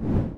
you